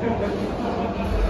ハハハハ!